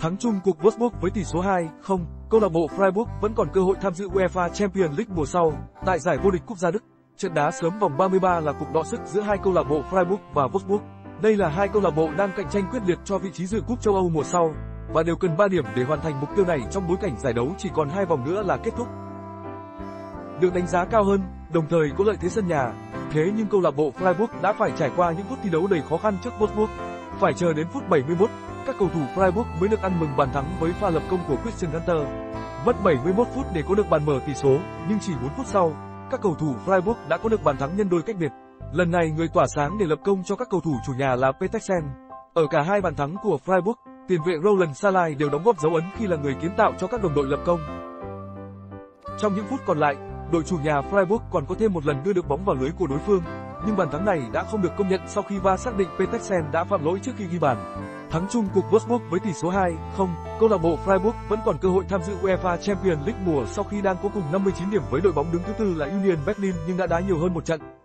Thắng chung cuộc Wolfsburg với tỷ số 2-0, câu lạc bộ Freiburg vẫn còn cơ hội tham dự UEFA Champions League mùa sau tại giải vô địch quốc gia Đức. Trận đá sớm vòng 33 là cuộc đọ sức giữa hai câu lạc bộ Freiburg và Wolfsburg. Đây là hai câu lạc bộ đang cạnh tranh quyết liệt cho vị trí dự cúp châu Âu mùa sau và đều cần 3 điểm để hoàn thành mục tiêu này trong bối cảnh giải đấu chỉ còn hai vòng nữa là kết thúc. Được đánh giá cao hơn, đồng thời có lợi thế sân nhà, thế nhưng câu lạc bộ Freiburg đã phải trải qua những phút thi đấu đầy khó khăn trước Wolfsburg. Phải chờ đến phút 71, các cầu thủ Freiburg mới được ăn mừng bàn thắng với pha lập công của Christian Gunter. Mất 71 phút để có được bàn mở tỷ số, nhưng chỉ 4 phút sau, các cầu thủ Freiburg đã có được bàn thắng nhân đôi cách biệt. Lần này người tỏa sáng để lập công cho các cầu thủ chủ nhà là Petersen. Ở cả hai bàn thắng của Freiburg, tiền vệ Roland Salai đều đóng góp dấu ấn khi là người kiến tạo cho các đồng đội lập công. Trong những phút còn lại, đội chủ nhà Freiburg còn có thêm một lần đưa được bóng vào lưới của đối phương, nhưng bàn thắng này đã không được công nhận sau khi VAR xác định Petersen đã phạm lỗi trước khi ghi bàn. Thắng chung cuộc Wolfsburg với tỷ số 2-0, câu lạc bộ Freiburg vẫn còn cơ hội tham dự UEFA Champions League mùa sau khi đang có cùng 59 điểm với đội bóng đứng thứ tư là Union Berlin nhưng đã đá nhiều hơn một trận.